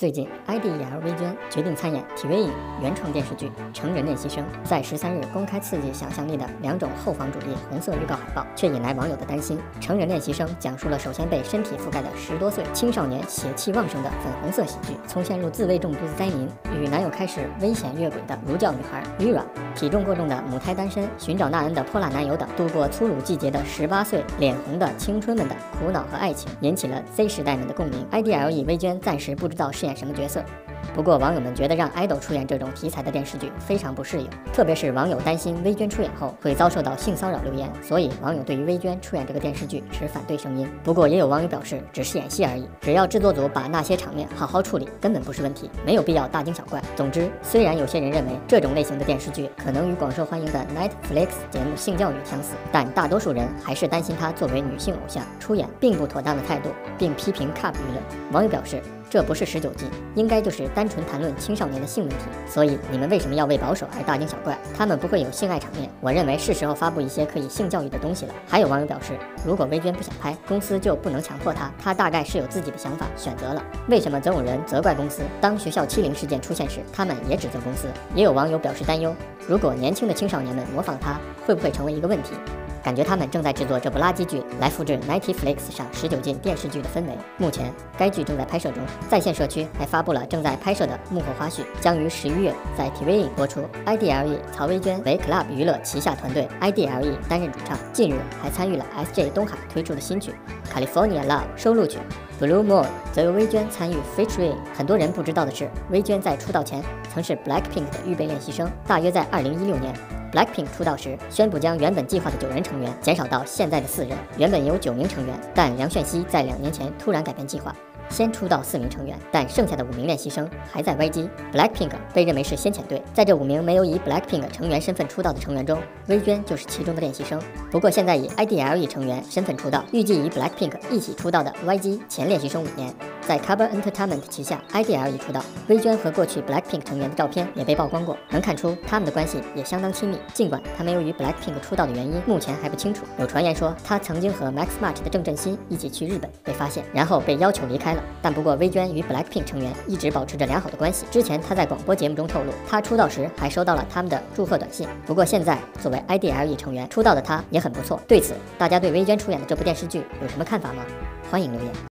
最近，I D E L V 娟决定参演 TV 影原创电视剧《成人练习生》，在十三日公开刺激想象力的两种后防主义红色预告海报，却引来网友的担心。《成人练习生》讲述了首先被身体覆盖的十多岁青少年血气旺盛的粉红色喜剧，从陷入自慰中毒的灾民与男友开始危险越轨的儒教女孩 Vera，体重过重的母胎单身寻找纳恩的泼辣男友等，度过粗鲁季节的十八岁脸红的青春们的苦恼和爱情，引起了 Z 时代们的共鸣。IDLE 微娟暂时不知道饰。演什么角色？不过网友们觉得让爱豆出演这种题材的电视剧非常不适应，特别是网友担心薇娟出演后会遭受到性骚扰留言，所以网友对于薇娟出演这个电视剧持反对声音。不过也有网友表示，只是演戏而已，只要制作组把那些场面好好处理，根本不是问题，没有必要大惊小怪。总之，虽然有些人认为这种类型的电视剧可能与广受欢迎的 Netflix 节目性教育相似，但大多数人还是担心她作为女性偶像出演并不妥当的态度，并批评 Cup 娱乐。网友表示。这不是十九禁，应该就是单纯谈论青少年的性问题。所以你们为什么要为保守而大惊小怪？他们不会有性爱场面。我认为是时候发布一些可以性教育的东西了。还有网友表示，如果薇娟不想拍，公司就不能强迫她，她大概是有自己的想法选择了。为什么总有人责怪公司？当学校欺凌事件出现时，他们也指责公司。也有网友表示担忧，如果年轻的青少年们模仿她，会不会成为一个问题？感觉他们正在制作这部垃圾剧来复制 Netflix 上十九禁电视剧的氛围。目前该剧正在拍摄中，在线社区还发布了正在拍摄的幕后花絮，将于十一月在 TV 播出。IDLE 曹薇娟为 Club 娱乐旗下团队 IDLE 担任主唱，近日还参与了 SJ 东海推出的新曲 California Love 收录曲 Blue Moon，则由薇娟参与 featuring。很多人不知道的是，薇娟在出道前曾是 Blackpink 的预备练习生，大约在二零一六年。Blackpink 出道时宣布将原本计划的九人成员减少到现在的四人，原本有九名成员，但梁铉锡在两年前突然改变计划，先出道四名成员，但剩下的五名练习生还在 YG。Blackpink 被认为是先遣队，在这五名没有以 Blackpink 成员身份出道的成员中，薇娟就是其中的练习生。不过现在以 IDLE 成员身份出道，预计与 Blackpink 一起出道的 YG 前练习生五年。在 Cover Entertainment 旗下，IDL 已出道。薇娟和过去 Blackpink 成员的照片也被曝光过，能看出他们的关系也相当亲密。尽管她没有与 Blackpink 出道的原因目前还不清楚，有传言说她曾经和 Max March 的郑振熙一起去日本被发现，然后被要求离开了。但不过薇娟与 Blackpink 成员一直保持着良好的关系。之前她在广播节目中透露，她出道时还收到了他们的祝贺短信。不过现在作为 IDLE 成员出道的她也很不错。对此，大家对薇娟出演的这部电视剧有什么看法吗？欢迎留言。